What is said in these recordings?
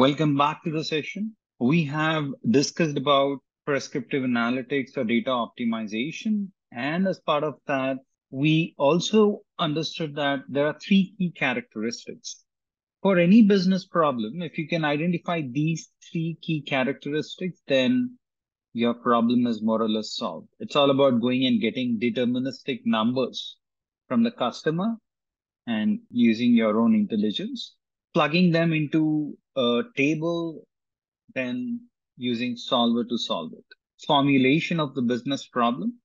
Welcome back to the session. We have discussed about prescriptive analytics or data optimization. And as part of that, we also understood that there are three key characteristics. For any business problem, if you can identify these three key characteristics, then your problem is more or less solved. It's all about going and getting deterministic numbers from the customer and using your own intelligence, plugging them into a table, then using solver to solve it. Formulation of the business problem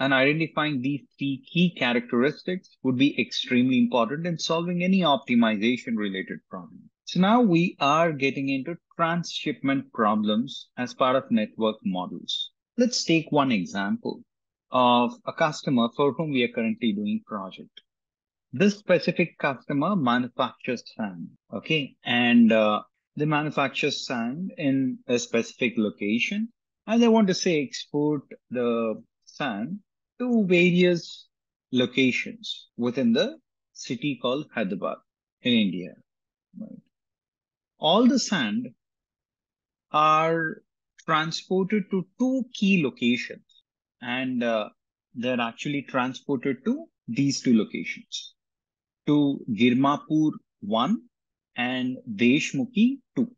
and identifying these three key characteristics would be extremely important in solving any optimization related problem. So now we are getting into transshipment problems as part of network models. Let's take one example of a customer for whom we are currently doing project. This specific customer manufactures sand, okay? And uh, they manufacture sand in a specific location and they want to say export the sand to various locations within the city called Hyderabad in India. Right? All the sand are transported to two key locations and uh, they're actually transported to these two locations to Girmapur 1 and Deshmukhi 2.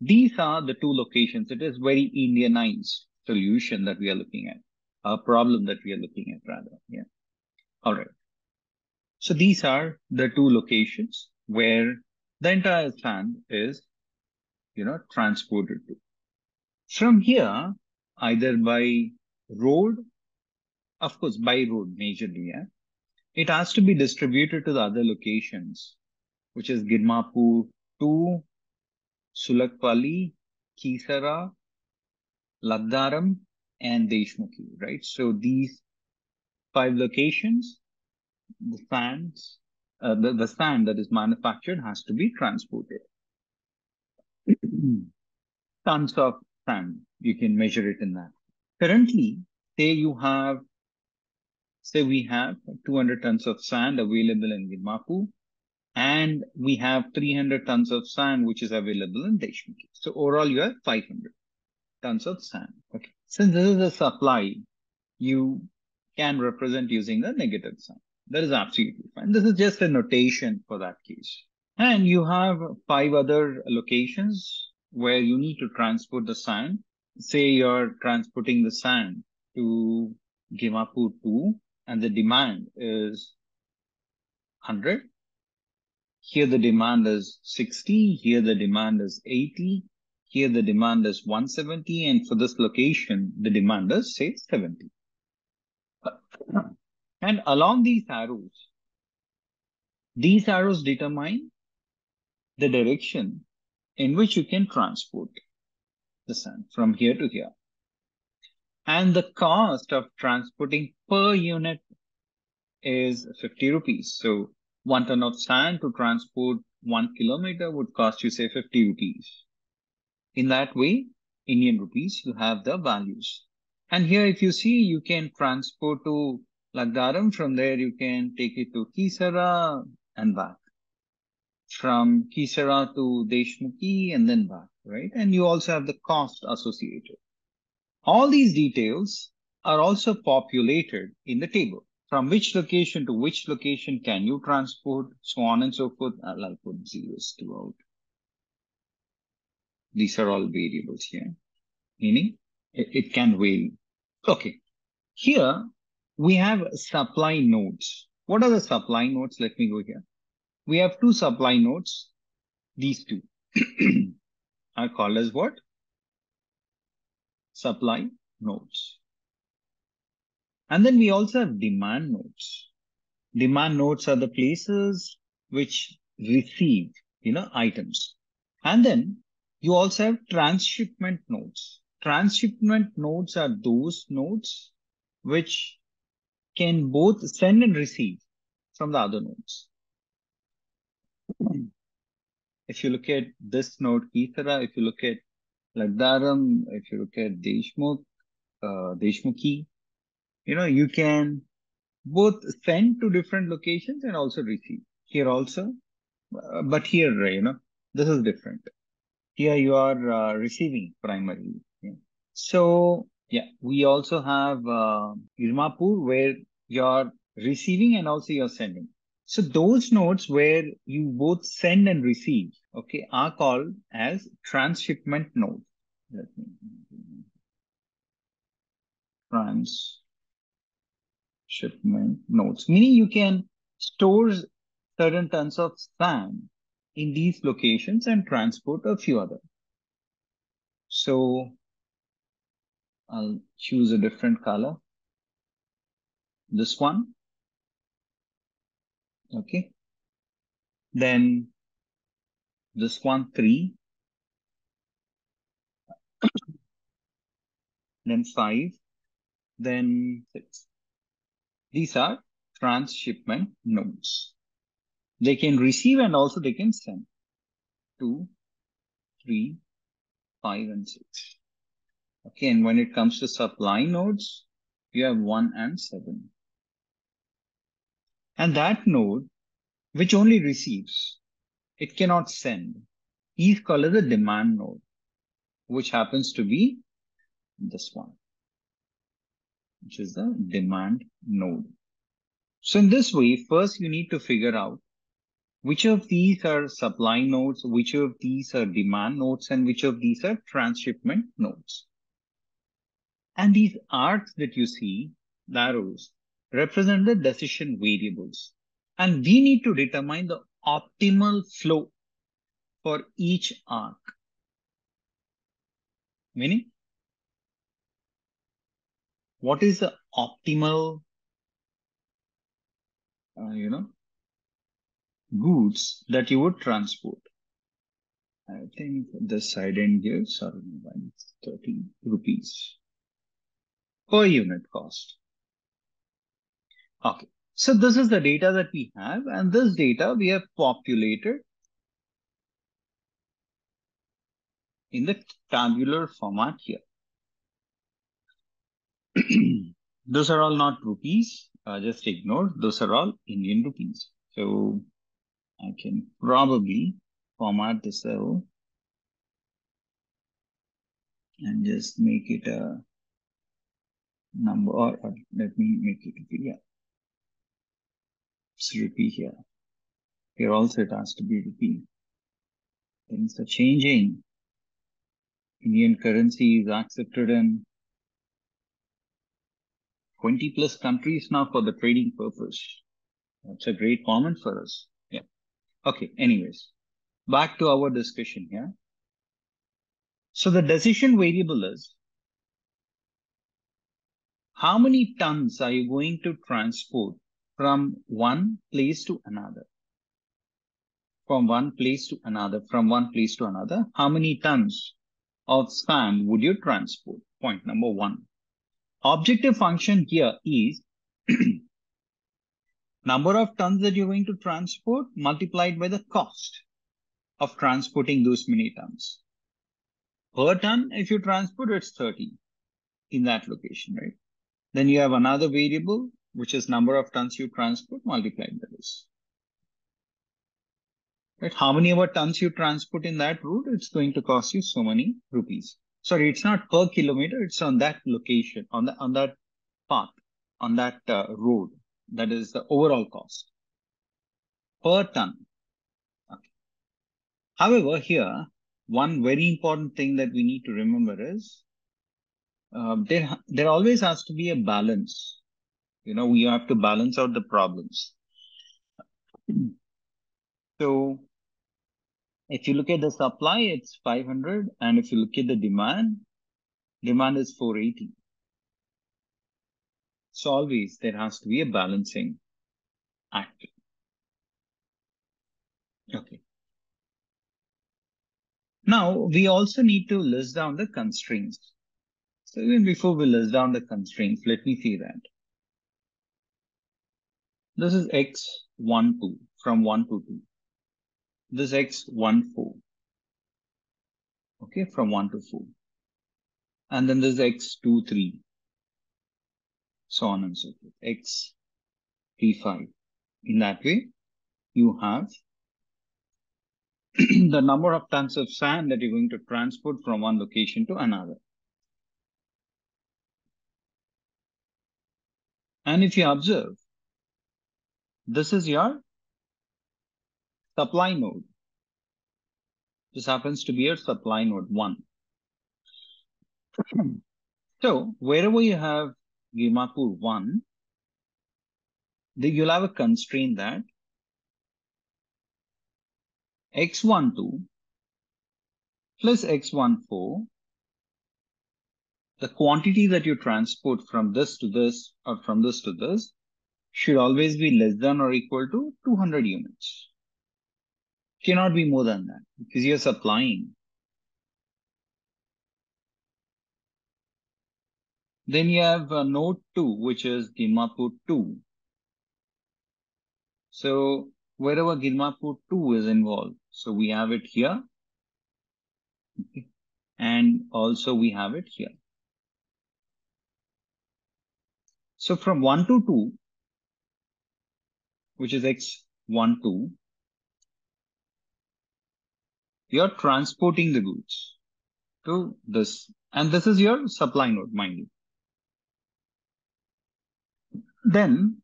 These are the two locations. It is very Indianized solution that we are looking at, a problem that we are looking at rather. Yeah. All right. So these are the two locations where the entire sand is, you know, transported to. From here, either by road, of course, by road majorly, yeah, it has to be distributed to the other locations, which is Girmapur 2, Sulakpally, Kisara, Lagdaram, and Deshmukhi, right? So these five locations, the sands, uh, the, the sand that is manufactured has to be transported. Tons of sand, you can measure it in that. Currently, say you have say we have 200 tons of sand available in Girmapur and we have 300 tons of sand which is available in Deshmukhi. So overall you have 500 tons of sand. Okay. Since this is a supply, you can represent using a negative sign. That is absolutely fine. This is just a notation for that case. And you have five other locations where you need to transport the sand. Say you're transporting the sand to Girmapur 2 and the demand is 100. Here the demand is 60. Here the demand is 80. Here the demand is 170. And for this location, the demand is say 70. And along these arrows, these arrows determine the direction in which you can transport the sand from here to here and the cost of transporting per unit is 50 rupees. So one ton of sand to transport one kilometer would cost you say 50 rupees. In that way, Indian rupees, you have the values. And here, if you see, you can transport to Lagdaram. From there, you can take it to Kisara and back. From Kisara to Deshmukhi and then back, right? And you also have the cost associated. All these details are also populated in the table. From which location to which location can you transport, so on and so forth. I'll, put zeros throughout. These are all variables here, meaning it, it can vary. Okay, here we have supply nodes. What are the supply nodes? Let me go here. We have two supply nodes. These two are called as what? Supply nodes. And then we also have demand nodes. Demand nodes are the places which receive, you know, items. And then you also have transshipment nodes. Transshipment nodes are those nodes which can both send and receive from the other nodes. If you look at this node, Ethera, if you look at Lagdaram, if you look at Deshmukh, uh, Deshmukhi, you know, you can both send to different locations and also receive. Here also, uh, but here, you know, this is different. Here you are uh, receiving primarily. Yeah. So yeah, we also have uh, Girmapur where you're receiving and also you're sending. So those nodes where you both send and receive, okay, are called as transshipment nodes. Let me transshipment nodes, meaning you can store certain tons of sand in these locations and transport a few other. So I'll choose a different color. This one. Okay. Then this one, three. then five. Then six. These are transshipment nodes. They can receive and also they can send. Two, three, five, and six. Okay, and when it comes to supply nodes, you have one and seven. And that node, which only receives, it cannot send, is called as a demand node, which happens to be this one, which is the demand node. So in this way, first you need to figure out which of these are supply nodes, which of these are demand nodes, and which of these are transshipment nodes. And these arcs that you see, the arrows, represent the decision variables. And we need to determine the optimal flow for each arc. Meaning, what is the optimal, uh, you know, goods that you would transport? I think the side end here, sorry, 30 rupees per unit cost. Okay, so this is the data that we have, and this data we have populated in the tabular format here. those are all not rupees, uh, just ignore, those are all Indian rupees. So I can probably format the cell and just make it a number, or, or let me make it, yeah, rupee here. Here also it has to be rupee. Things are changing. Indian currency is accepted in 20 plus countries now for the trading purpose. That's a great comment for us. Yeah. Okay. Anyways, back to our discussion here. So the decision variable is how many tons are you going to transport from one place to another. From one place to another, from one place to another, how many tons of sand would you transport? Point number one. Objective function here is number of tons that you're going to transport multiplied by the cost of transporting those many tons. Per ton, if you transport, it's 30 in that location, right? Then you have another variable which is number of tons you transport multiplied by this. Right? How many ever tons you transport in that route, it's going to cost you so many rupees. Sorry, it's not per kilometer, it's on that location, on, the, on that path, on that uh, road. That is the overall cost per ton. Okay. However, here, one very important thing that we need to remember is uh, there, there always has to be a balance you know, we have to balance out the problems. So if you look at the supply, it's 500. And if you look at the demand, demand is 480. So always there has to be a balancing act. Okay. Now we also need to list down the constraints. So even before we list down the constraints, let me see that. This is x 1, 2, from 1 to 2. This x 1, 4. Okay, from 1 to 4. And then this x 2, 3. So on and so forth. x 3, 5. In that way, you have the number of tons of sand that you're going to transport from one location to another. And if you observe, this is your supply node. This happens to be your supply node one. so wherever you have Girmapur one, you'll have a constraint that x12 plus x14, the quantity that you transport from this to this or from this to this should always be less than or equal to 200 units. Cannot be more than that because you're supplying. Then you have a node 2, which is Girmapur 2. So wherever Girmapur 2 is involved, so we have it here. And also we have it here. So from 1 to 2, which is x12, you're transporting the goods to this. And this is your supply node, mind you. Then,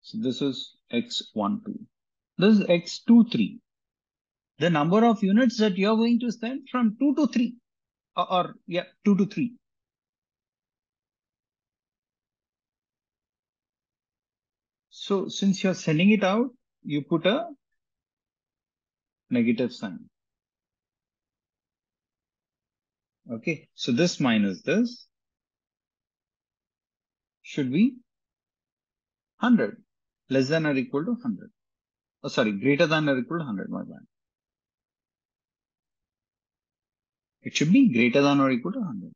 so this is x12. This is x23. The number of units that you're going to send from 2 to 3. Or, or yeah, 2 to 3. So since you're sending it out, you put a negative sign. Okay, so this minus this should be 100, less than or equal to 100. Oh, sorry, greater than or equal to 100, my bad. It should be greater than or equal to 100.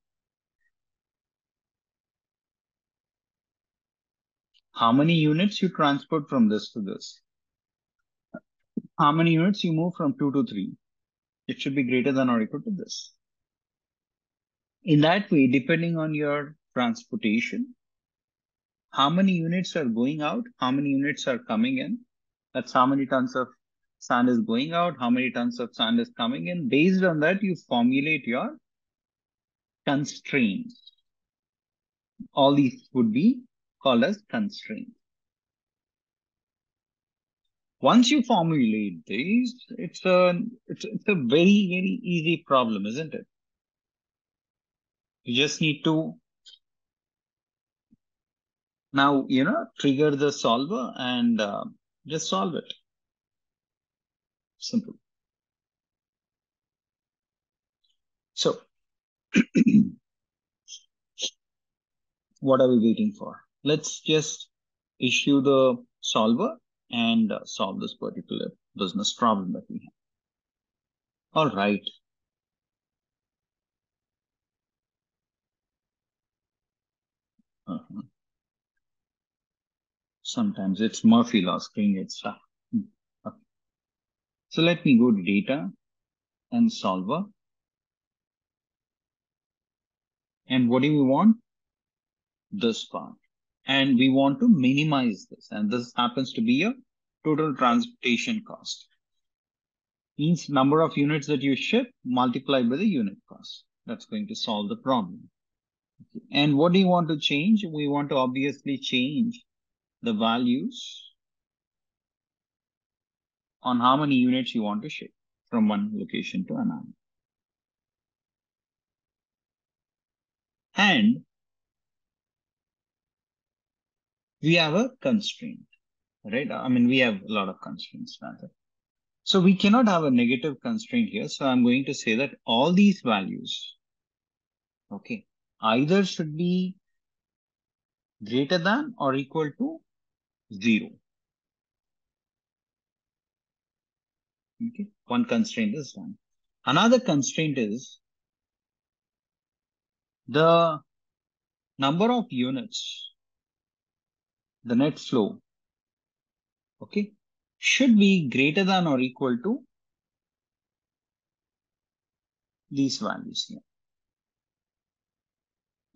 How many units you transport from this to this? How many units you move from 2 to 3? It should be greater than or equal to this. In that way, depending on your transportation, how many units are going out, how many units are coming in. That's how many tons of sand is going out, how many tons of sand is coming in. Based on that, you formulate your constraints. All these would be called as constraints. Once you formulate these, it's a, it's, it's a very, very easy problem, isn't it? You just need to now, you know, trigger the solver and uh, just solve it. Simple. So, what are we waiting for? Let's just issue the solver and uh, solve this particular business problem that we have. All right. Uh -huh. Sometimes it's Murphy law screen itself. Hmm, okay. So let me go to data and solver. And what do we want? This part. And we want to minimize this. And this happens to be a total transportation cost. Means number of units that you ship multiplied by the unit cost. That's going to solve the problem. Okay. And what do you want to change? We want to obviously change the values on how many units you want to ship from one location to another. And we have a constraint, right? I mean, we have a lot of constraints rather. So we cannot have a negative constraint here. So I'm going to say that all these values, okay, either should be greater than or equal to 0. Okay, one constraint is one. Another constraint is the number of units, the net flow, okay, should be greater than or equal to these values here.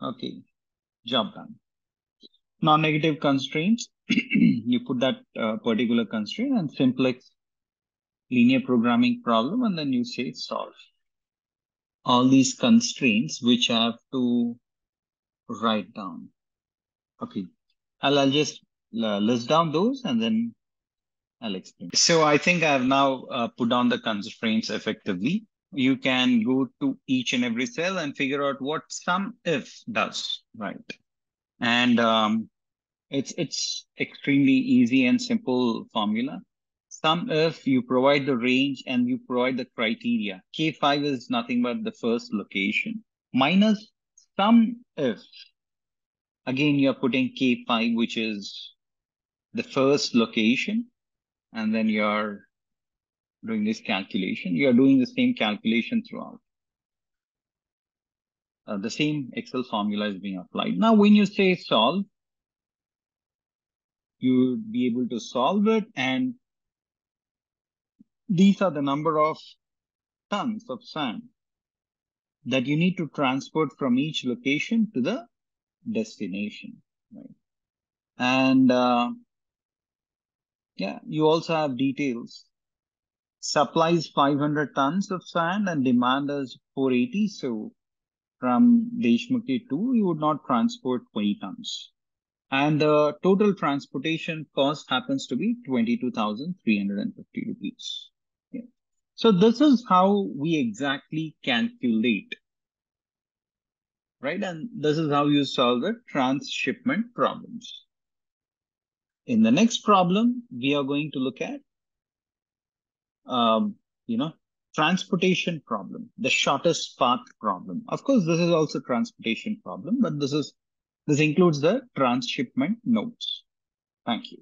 Okay, job done. non-negative constraints, you put that uh, particular constraint and simplex linear programming problem, and then you say solve. All these constraints which I have to write down. Okay, I'll, I'll just uh, list down those and then I'll explain. So I think I've now uh, put down the constraints effectively. You can go to each and every cell and figure out what sum if does, right? And um, it's it's extremely easy and simple formula. Sum if you provide the range and you provide the criteria. K5 is nothing but the first location minus sum if. Again, you're putting K5, which is the first location, and then you're doing this calculation. You're doing the same calculation throughout. Uh, the same Excel formula is being applied. Now, when you say solve, you would be able to solve it. And these are the number of tons of sand that you need to transport from each location to the destination. Right? And uh, yeah, you also have details. Supplies 500 tons of sand and demand is 480. So from Deshmukhi 2, you would not transport 20 tons. And the total transportation cost happens to be 22,350 rupees. So this is how we exactly calculate, right? And this is how you solve the transshipment problems. In the next problem, we are going to look at, um, you know, transportation problem, the shortest path problem. Of course, this is also transportation problem, but this is this includes the transshipment nodes. Thank you.